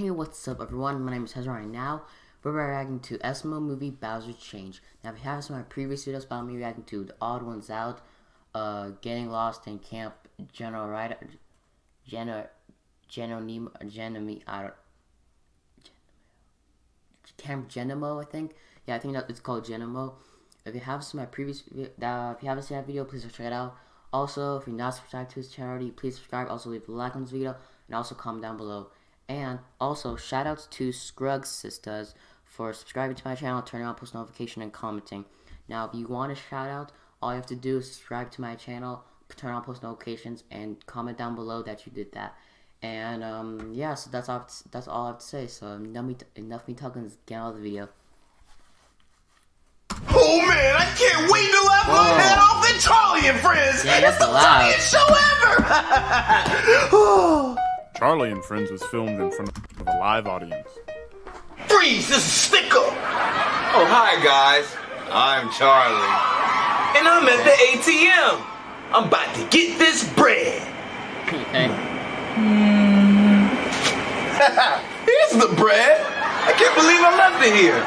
Hey, what's up, everyone? My name is Hezron, and now we're reacting to SML movie Bowser Change. Now, if you haven't seen my previous videos about me reacting to The Odd Ones Out, uh, Getting Lost in Camp General Rider, Geno, Genonemo, Genomi, I don't, Camp Genemo, I think. Yeah, I think that it's called Genemo. If you haven't seen my previous, uh, if you haven't seen that video, please check it out. Also, if you're not subscribed to his charity, please subscribe. Also, leave a like on this video, and also comment down below. And also, shout outs to Scruggs Sisters for subscribing to my channel, turning on post notification, and commenting. Now, if you want a shout out, all you have to do is subscribe to my channel, turn on post notifications, and comment down below that you did that. And um, yeah, so that's all. That's all I have to say. So enough me, enough me talking. Let's get on the video. Oh man, I can't wait to laugh my head off at Charlie and Friends. Yeah, that's it's the loud. funniest show ever. Charlie and Friends was filmed in front of a live audience. Freeze, this is Sticker. Oh, hi, guys. I'm Charlie. And I'm at the ATM. I'm about to get this bread. Okay. Hmm. Here's the bread. I can't believe I left it here.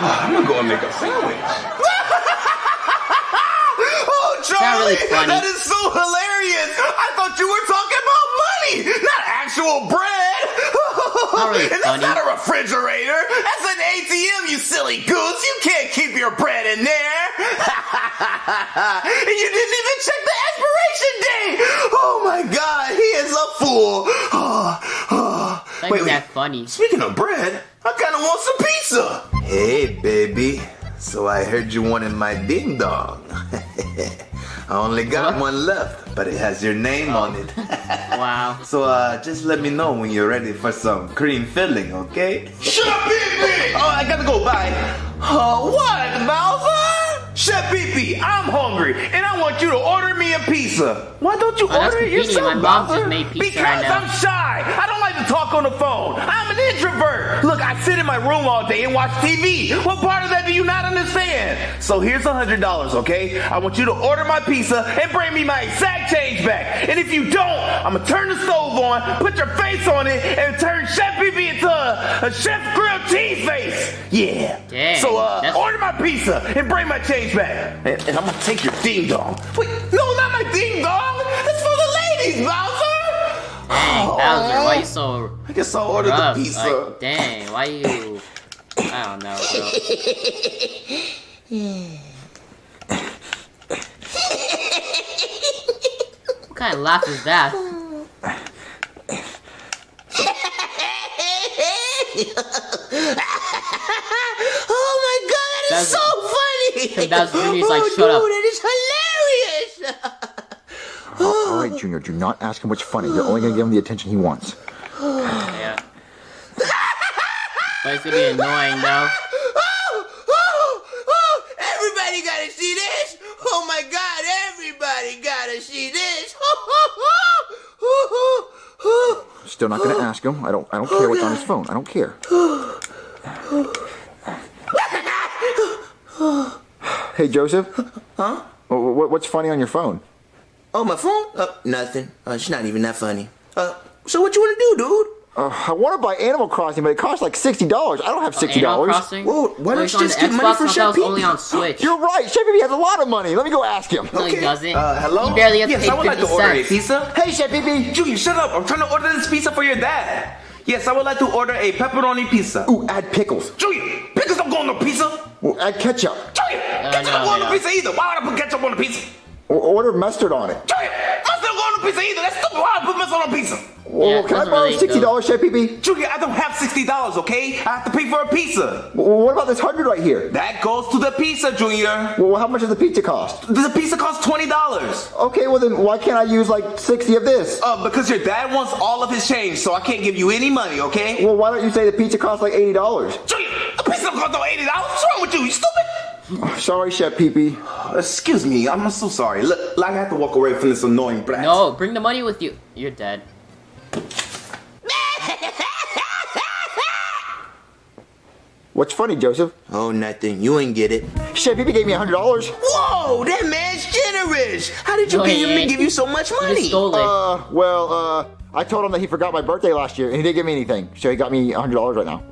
Ah, I'm gonna go and make a sandwich. oh, Charlie, really funny. that is so hilarious. I thought you were talking about money, not actual bread. Not really and that's funny. not a refrigerator. That's an ATM, you silly goose. You can't keep your bread in there. and you didn't even check the expiration date. Oh my God, he is a fool. Not even that funny. Speaking of bread, I kind of want some pizza. Hey, baby. So I heard you wanted my ding dong. I only got What? one left, but it has your name on it. Wow. so uh, just let me know when you're ready for some cream filling, okay? Shut up, Pee Oh, I gotta go. Bye. Uh, what, Bowser? Chef Pee I'm hungry, and I want you to order me a pizza. Why don't you Oh, order it convenient. yourself, My mom just made pizza because right now. I'm shy. I don't like to talk on the phone. I'm an introvert. Look, I sit in my room all day and watch TV. What part of that do you not understand? So here's a hundred dollars, okay? I want you to order my pizza and bring me my exact change back. And if you don't, I'm gonna turn the stove on, put your face on it, and turn Chef Pee Pee into a, a Chef Grilled cheese face. Yeah. Dang, so uh, order my pizza and bring my change back. And, and I'm gonna take your ding dong. Wait, no, not my ding dong. That's for the ladies, Bowser. Dang, Bowser, why you so I guess I ordered rough? the pizza. Like, dang, why you? I don't know, bro. What kind of laugh is that? oh my god, that is That's- so funny! that's Jimmy's like, oh, shut dude, up. it is hilarious! All right, Junior, do not ask him what's funny. You're only going to give him the attention he wants. Yeah. But it's gonna be annoying though. oh, oh, oh, everybody gotta see this! Oh my god, everybody gotta see this! Still not going to ask him. I don't. I don't care what's on his phone. I don't care. hey, Joseph. Huh? Wh- wh- What's funny on your phone? Oh, my phone? Uh, nothing. Uh, it's not even that funny. Uh, so what you wanna do, dude? Uh, I want to buy Animal Crossing, but it costs like sixty dollars. I don't have sixty Animal dollars. Crossing? Whoa, why Well, don't you just get money Xbox, for I thought Chef it only on Switch. You're right. Chef Pee has a lot of money. Let me go ask him. No, he doesn't. Uh, hello? He barely has Yes, to I would like 50 to order a pizza. Hey, Chef Pee Junior, shut up. I'm trying to order this pizza for your dad. Yes, I would like to order a pepperoni pizza. Ooh, add pickles. Junior, pickles don't go on the pizza. Ooh, add ketchup. Junior, ketchup no, don't go on no. the pizza either. Why would I put ketchup on the pizza? Or order mustard on it. Junior, mustard don't go on the pizza either. That's stupid. Why would I put mustard on pizza? Well, Yeah, can I borrow really sixty dollars, Chef Pee Junior, I don't have sixty dollars. Okay, I have to pay for a pizza. Well, what about this hundred right here? That goes to the pizza, Junior. Well, how much does the pizza cost? The pizza costs twenty dollars. Okay, well then why can't I use like 60 of this? Uh, because your dad wants all of his change, so I can't give you any money. Okay? Well, why don't you say the pizza costs like $80? Junior, the pizza don't cost no eighty dollars. What's wrong with you? You stupid? Sorry, Chef Pee Pee. Excuse me, I'm so sorry. Look, like I have to walk away from this annoying brat. No, bring the money with you. You're dead. What's funny, Joseph? Oh, nothing. You ain't get it. Chef Pee Pee gave me a $100. Whoa, that man's generous! How did you No, get him to give you so much You just money? stole it. Uh, well, uh, I told him that he forgot my birthday last year and he didn't give me anything. So he got me a $100 right now.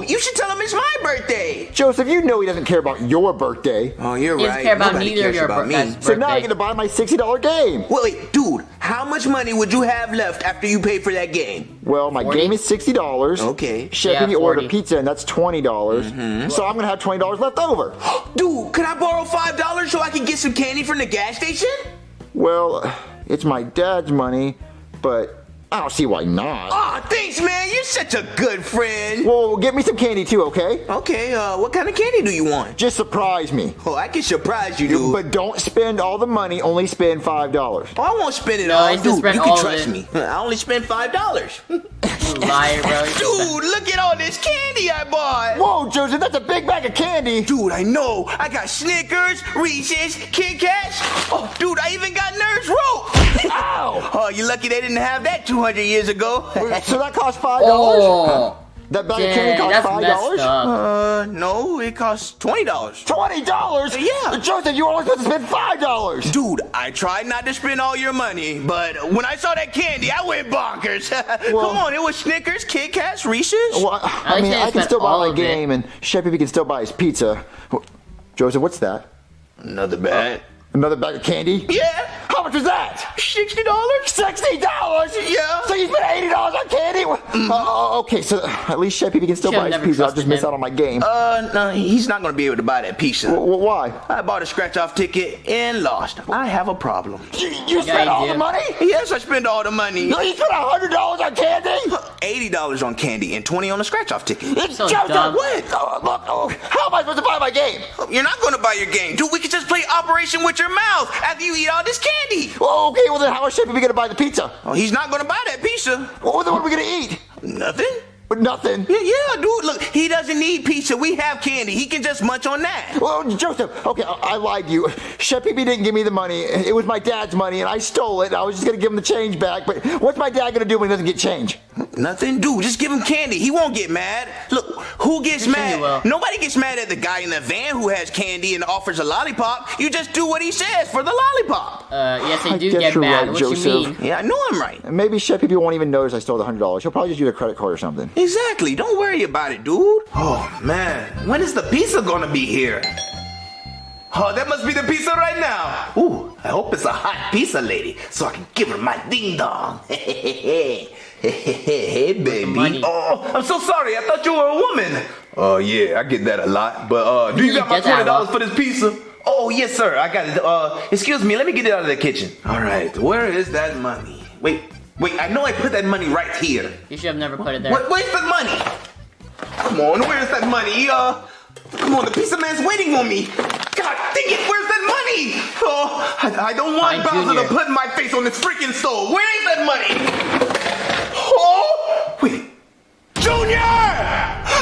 Dude, you should tell him it's my birthday. Joseph, you know he doesn't care about your birthday. Oh, you're He doesn't right. care about Nobody neither of cares your about me. guys' So now I birthday. get to buy my $60 game. Wait, wait, dude, how much money would you have left after you paid for that game? Well, my 40? game is $60. Okay. Chef, Yeah, you ordered 40. a pizza and that's 20. dollars Mm-hmm. So I'm going to have $20 left over. Dude, could I borrow five dollars so I can get some candy from the gas station? Well, it's my dad's money, but I don't see why not. Aw, thanks, man. You're such a good friend. Well, get me some candy too, okay? Okay, uh, what kind of candy do you want? Just surprise me. Oh, I can surprise you, dude. But don't spend all the money, only spend $5. Oh, I won't spend it No, all, dude. spend You all can trust it. me. I only spend five dollars. You liar, bro. Dude, look at all this candy I bought. Whoa, Joseph, that's a big bag of candy. Dude, I know. I got Snickers, Reese's, Kit Kats. Oh, dude, I even got Nerds rope. Ow! Oh, you lucky they didn't have that 200 years ago. So that cost $5? Oh, That bag of candy cost $5? Uh, no, it costs twenty dollars. $20? Yeah. Joseph, you were only supposed to spend $5. Dude, I tried not to spend all your money, but when I saw that candy, I went bonkers. Well- Come on, it was Snickers, Kit Kats, Reese's. Well, I least mean, I can still buy all my of it. game, and Chef Pee Pee can still buy his pizza. Well, Joseph, what's that? Another bag. Another bag of candy? Yeah, How much was that? sixty dollars. Sixty dollars? Yeah. So you spent eighty dollars on candy? Uh, okay, so at least Chef Pee Pee can still Should've buy his pizza. I'll trusted just miss out on my game. Uh, no, he's not gonna be able to buy that pizza. Wh- wh- why? I bought a scratch-off ticket and lost. I have a problem. You, you spent you all do. the money? Yes, I spent all the money. No, you spent hundred dollars on candy? Eighty dollars on candy and twenty on a scratch-off ticket. It's So Joseph, dumb. what? Oh, look, oh, how am I supposed to buy my game? You're not gonna buy your game, dude. We could just play Operation with your mouth after you eat all this candy. Well, okay, well then how is Chef Pee Pee gonna buy the pizza? Oh, he's not gonna buy that pizza. Well, then what are we gonna eat? Nothing. But nothing. Yeah, yeah, dude. Look, he doesn't need pizza. We have candy. He can just munch on that. Well, Joseph, okay, I, I lied to you. Chef Pee didn't give me the money. It was my dad's money, and I stole it. I was just gonna give him the change back. But what's my dad gonna do when he doesn't get change? Nothing, dude. Just give him candy. He won't get mad. Look, who gets You sure mad? Nobody gets mad at the guy in the van who has candy and offers a lollipop. You just do what he says for the lollipop. Uh, yes, they I do guess get you're mad. right, what Joseph. you mean? Yeah, I know I'm right. And maybe Chef Pee Pee won't even notice I stole the hundred dollars. He'll probably just use a credit card or something. Exactly. Don't worry about it, dude. Oh man, when is the pizza gonna be here? Oh, that must be the pizza right now. Ooh, I hope it's a hot pizza lady, so I can give her my ding dong. hey, hey, hey baby. Oh, I'm so sorry. I thought you were a woman. Oh yeah, I get that a lot. But uh, do you got my $20 for this pizza? Oh yes, sir. I got it. Uh, excuse me. Let me get it out of the kitchen. All right. Where is that money? Wait, wait. I know I put that money right here. You should have never put it there. What, where's the money? Come on, where's that money? Uh, come on, the pizza man's waiting on me. God dang it, where's that money? Oh, I, I don't want Hi, Bowser Junior. to put my face on this freaking stove. Where is that money? Oh, wait. Junior!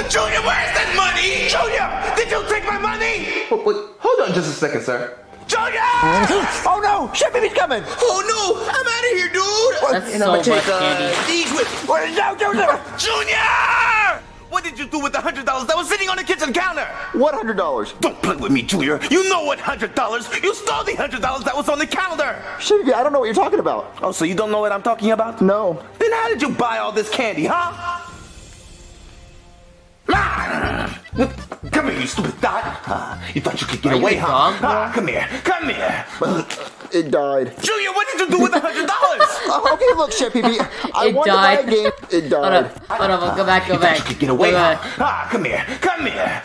Junior, where's that money? Junior, did you take my money? Wait, wait, hold on just a second, sir. Junior! oh no! Chef Pee Pee's coming! Oh no, I'm out of here, dude. That's and so I'm gonna much take uh, candy. these with me. What is that, Joseph? Junior! What did you do with the hundred dollars that was sitting on the kitchen counter? What hundred dollars? Don't play with me, Junior. You know what hundred dollars? You stole the hundred dollars that was on the counter. Chef Pee Pee, I don't know what you're talking about. Oh, so you don't know what I'm talking about? No. Then how did you buy all this candy, huh? Ah! Come here, you stupid dog. Ah, you thought you could get Are away, huh? dog. Ah, come here, come here. It died. Junior, what did you do with the hundred dollars? Oh, okay, look, Chef Pee Pee. I It wanted to buy a died. game. It Hold died. up, hold up, go back, go you back. thought you could get away, Go huh? back. Ah, come here, come here.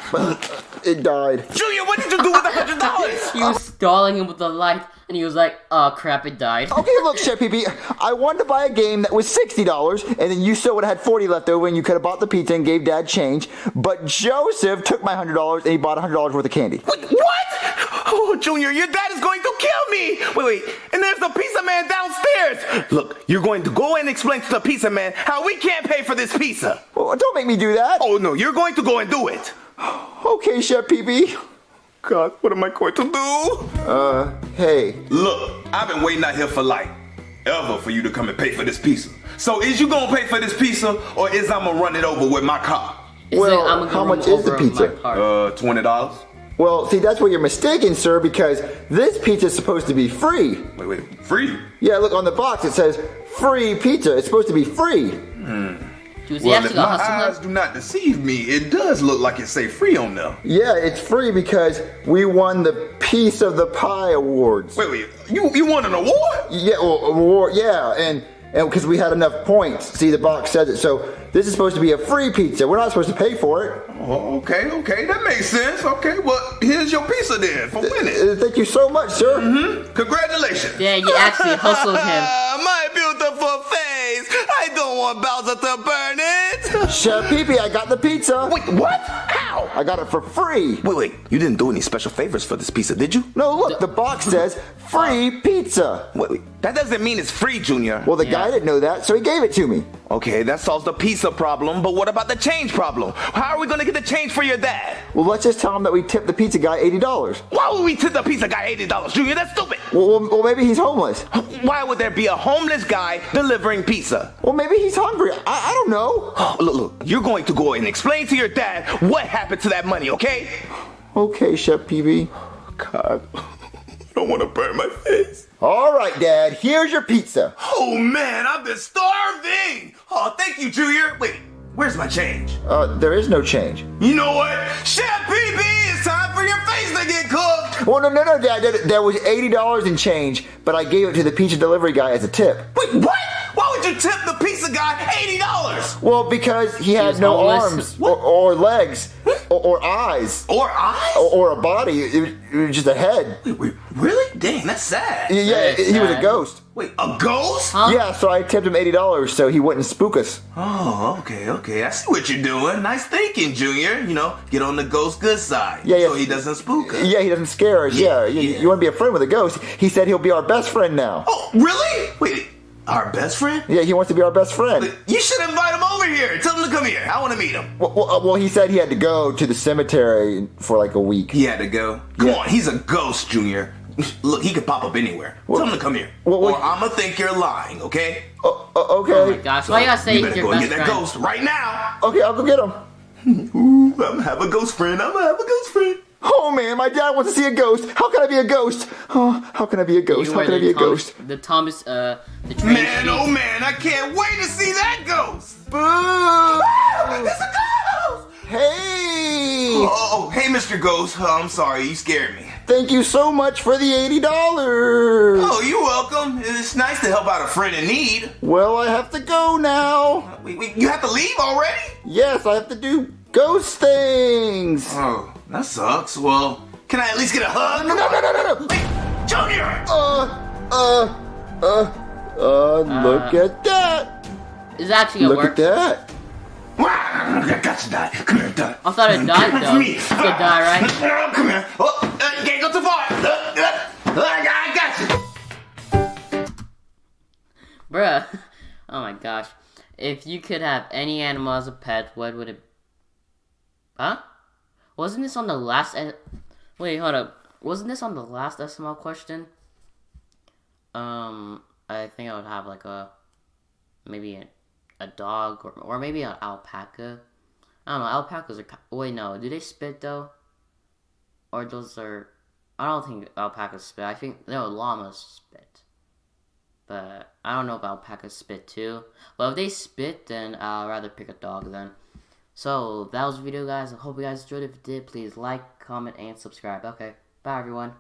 It died. Junior, what did you do with the hundred dollars? He was stalling him with the light, and he was like, "Oh crap, it died." Okay, look, Chef Pee Pee. I wanted to buy a game that was sixty dollars, and then you still would have had forty left over, and you could have bought the pizza and gave Dad change. But Joseph took my hundred dollars and he bought hundred dollars worth of candy. What? what? Oh, Junior, your dad is going to kill me. Wait, wait. And there's the pizza man downstairs. Look, you're going to go and explain to the pizza man how we can't pay for this pizza. Well, don't make me do that. Oh, no, you're going to go and do it. Okay, Chef Pee Pee. God, what am I going to do? Uh, hey. Look, I've been waiting out here for like ever for you to come and pay for this pizza. So is you gonna pay for this pizza or is I'm gonna run it over with my car? It's Well, like, I'm gonna how much is the pizza? Uh, twenty dollars. Well, see, that's where you're mistaken, sir, because this pizza is supposed to be free. Wait, wait, free? Yeah, look on the box. It says free pizza. It's supposed to be free. Juicy Well, actually if my hustle eyes do not deceive me, it does look like it say free on there. Yeah, it's free because we won the Piece of the Pie awards. Wait, wait, you you won an award? Yeah, well, award. Yeah, and and because we had enough points. See, the box says it. So this is supposed to be a free pizza. We're not supposed to pay for it. Oh, okay, okay, that makes sense. Okay, well, here's your pizza then for winning. Uh, thank you so much, sir. Congratulations. Yeah, you actually hustled him. my beautiful face. I don't want Bowser to burn it. Chef Pee I got the pizza. Wait, what? How? I got it for free. Wait, wait. You didn't do any special favors for this pizza, did you? No, look, the box says free uh, pizza. Wait, wait. That doesn't mean it's free, Junior. Well, the Yeah. guy didn't know that, so he gave it to me. Okay, that solves the pizza problem, but what about the change problem? How are we gonna get the change for your dad? Well, let's just tell him that we tipped the pizza guy eighty dollars. Why would we tip the pizza guy $80, Junior? That's stupid. Well, well, well, maybe he's homeless. Why would there be a homeless guy delivering pizza? Well, maybe he's hungry. I, I don't know. Oh, Oh, look, look, you're going to go and explain to your dad what happened to that money, okay? Okay, Chef Pee Pee. God, I don't want to burn my face. All right, Dad. Here's your pizza. Oh man, I've been starving. Oh, thank you, Junior. Wait, where's my change? Uh, there is no change. You know what? Chef Pee Pee, it's time for your face to get cooked. Well, no, no, no, Dad. There, there was eighty dollars in change, but I gave it to the pizza delivery guy as a tip. Wait, what? Why would you tip the pizza guy $80? Well, because he had no homeless. arms or, or legs or, or eyes Or eyes? or, or a body. It was, it was just a head. Wait, wait, really? Dang, that's sad. Yeah, Very he was a ghost. Wait, a ghost? Huh? Yeah, so I tipped him eighty dollars so he wouldn't spook us. Oh, okay, okay. I see what you're doing. Nice thinking, Junior. You know, get on the ghost good side. Yeah, yeah. So he doesn't spook us. Yeah, he doesn't scare us. Yeah, Yeah, you, yeah. you want to be a friend with a ghost? He said he'll be our best friend now. Oh, really? Wait, our best friend? Yeah, he wants to be our best friend. You should invite him over here. Tell him to come here. I want to meet him. Well, well, uh, well, he said he had to go to the cemetery for like a week. He had to go. Come Yeah. on, he's a ghost, Junior. Look, he could pop up anywhere. Tell him to come here. well, well- or I'ma think you're lying, okay? Oh, oh, okay. Oh my gosh, why you gotta say you better your go and best get that ghost right now. Okay, I'll go get him. Ooh, I'm gonna have a ghost friend. I'm gonna have a ghost friend. Oh man, my dad wants to see a ghost. How can I be a ghost? Oh, how can I be a ghost? You How can I the be a Thomas, ghost? the Thomas, uh, the train Man, oh man, I can't wait to see that ghost. Boo! Ah, it's a ghost. Hey! Oh, hey, Mr. Ghost. Oh, I'm sorry, you scared me. Thank you so much for the eighty dollars. Oh, you're welcome. It's nice to help out a friend in need. Well, I have to go now. Wait, wait, you have to leave already? Yes, I have to do ghost things. Oh, that sucks. Well, can I at least get a hug? No, no, no, no, no, no. Hey, Junior! Uh, uh, uh, uh, look at that. It's actually gonna Look work. at that. Wow, I got to die. Come here, die. I thought it died, Come though. me. It's gonna die, right? Come here. Oh, uh, you can't go too far. Uh, uh, I got you. Bruh. Oh my gosh. If you could have any animal as a pet, what would it... Huh? Wasn't this on the last... Wait, hold up. Wasn't this on the last SML question? Um, I think I would have like a... Maybe a, a dog or, or maybe an alpaca. I don't know, alpacas are... Wait, no. Do they spit though? Or those are... I don't think alpacas spit. I think... No, llamas spit but I don't know if alpacas spit too. But if they spit, then I'd rather pick a dog then. So that was the video, guys. I hope you guys enjoyed. If you did, please like, comment, and subscribe. Okay, bye everyone.